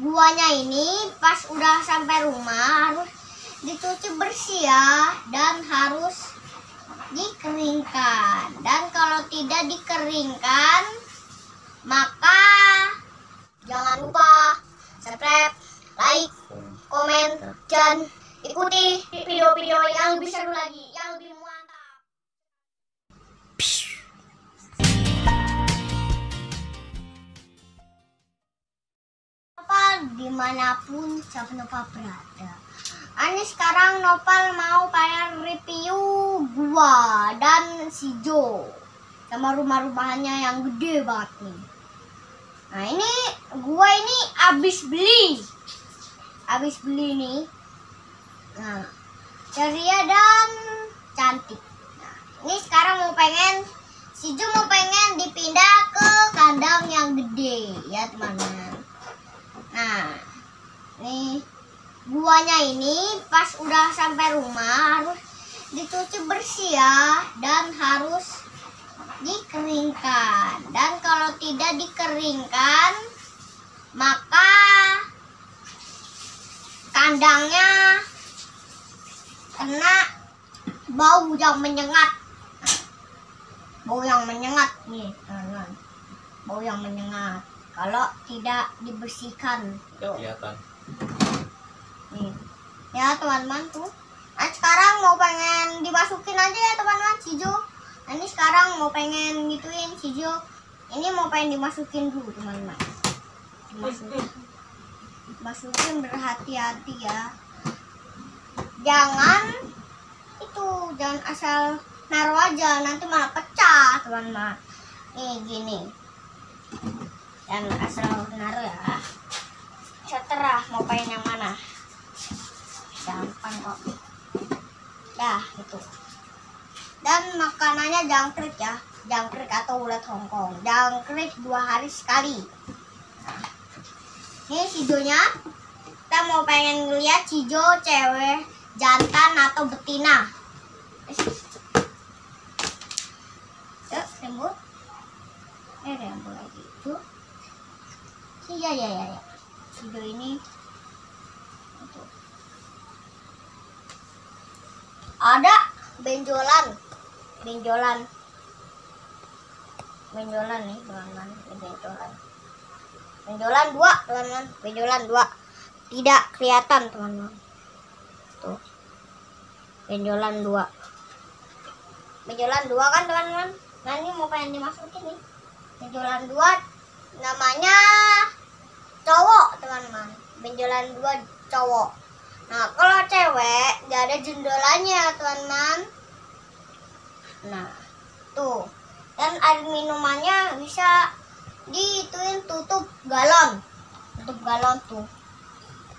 guanya ini pas udah sampai rumah harus dicuci bersih ya dan harus dikeringkan. Dan kalau tidak dikeringkan maka jangan lupa subscribe like komen dan ikuti video-video yang lebih seru lagi yang lebih mantap di mana pun siapa Nopal berada. Ini sekarang Nopal mau pengen review gua dan si Jo Sama rumah-rumahannya yang gede banget nih. Nah ini gua ini abis beli. Abis beli nih. Nah ceria dan cantik. Nah ini sekarang mau pengen Si Jo mau pengen dipindah ke kandang yang gede ya teman-teman Nah, nih guanya ini pas udah sampai rumah harus dicuci bersih ya dan harus dikeringkan. Dan kalau tidak dikeringkan maka kandangnya kena bau yang menyengat. Bau yang menyengat nih, teman-teman. Bau yang menyengat kalau tidak dibersihkan kelihatan nih. Ya teman-teman tuh. Nah sekarang mau pengen dimasukin aja ya teman-teman si Jo. Nah, ini sekarang mau pengen gituin si Jo. Ini mau pengen dimasukin dulu teman-teman. Dimasukin. Masukin berhati-hati ya. Jangan itu jangan asal naruh aja nanti malah pecah teman-teman. Nih gini. Dan asal naruh ya. Seterah mau pengen yang mana gampang kok. Dah itu. Dan makanannya jangkrik ya. Jangkrik atau ulat hongkong. Jangkrik dua hari sekali. Ini hijaunya kita mau pengen lihat hijau cewek jantan atau betina. Yuk rembut eh rembut lagi. Tuh iya ya ya ya video ini. Itu ada benjolan. Benjolan. Benjolan nih teman-teman. Benjolan. Benjolan dua teman-teman. Benjolan dua. Tidak kelihatan teman-teman. Tuh. Benjolan dua. Benjolan dua kan teman-teman? Nah ini mau pengen dimasukin nih. Benjolan dua namanya cowok teman-teman. Benjolan dua cowok nah kalau cewek nggak ada jendolanya teman-teman. Nah tuh. Dan air minumannya bisa diituin tutup galon. Tutup galon tuh.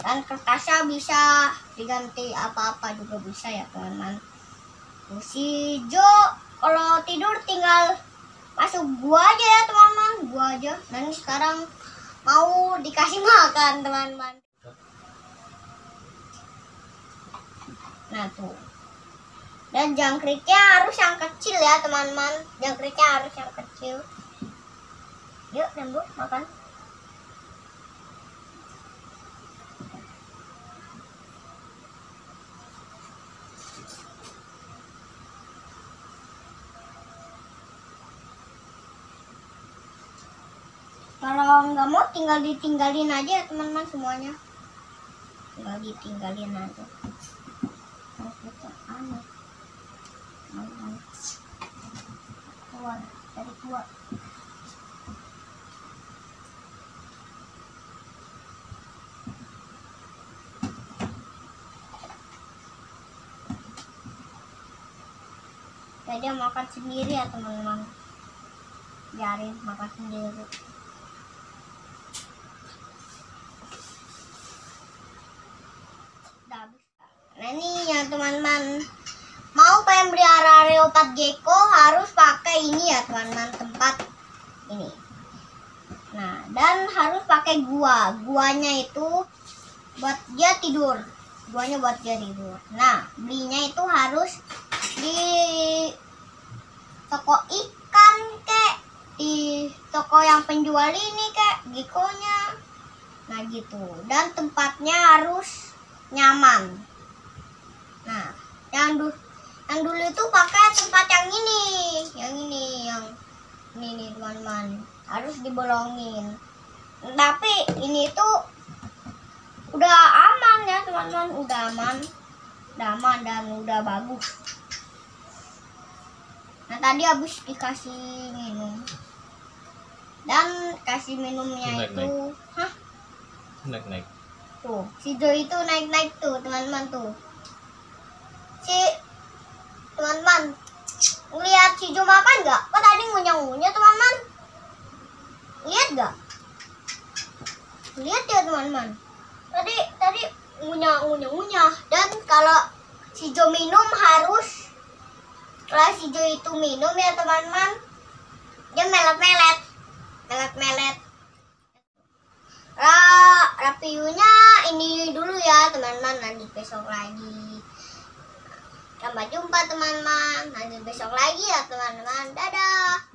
Dan kertasnya bisa diganti apa-apa juga bisa ya teman-teman. Si Jo kalau tidur tinggal masuk gua aja ya teman-teman. Gua aja. Dan sekarang mau dikasih makan teman-teman nah tuh. Dan jangkriknya harus yang kecil ya teman-teman. Jangkriknya harus yang kecil. Yuk nembus makan. Kalau nggak mau tinggal ditinggalin aja teman-teman semuanya. Tinggal ditinggalin aja Harus kita anu. Anu. keluar dia makan sendiri ya teman-teman. Biarin makan sendiri. Nah ini ya teman-teman. Mau pengen beli Leopard Gecko harus teman-teman tempat ini. Nah dan harus pakai gua. Guanya itu buat dia tidur. Guanya buat dia tidur. Nah belinya itu harus di toko ikan kek. Di toko yang penjual ini kek. Gecko-nya nah gitu. Dan tempatnya harus nyaman. Nah yang yang dulu itu pakai tempat yang ini yang ini yang ini nih teman-teman. Harus dibolongin. Tapi ini tuh udah aman ya teman-teman. Udah aman. Udah aman dan udah bagus. Nah tadi habis dikasih minum. Dan kasih minumnya Naik, itu hah? Naik naik tuh si Jo itu naik naik tuh teman-teman tuh teman-teman. Lihat si Jo makan nggak? Kok tadi ngunyah ngunyah teman-teman. Lihat nggak? Lihat ya teman-teman. Tadi tadi ngunyah ngunyah ngunyah dan kalau si Jo minum harus kalau si Jo itu minum ya teman-teman dia melet melet melet melet Ra, reviewnya ini dulu ya teman-teman. Nanti besok lagi Sampai jumpa teman-teman. Nanti besok lagi ya teman-teman. Dadah.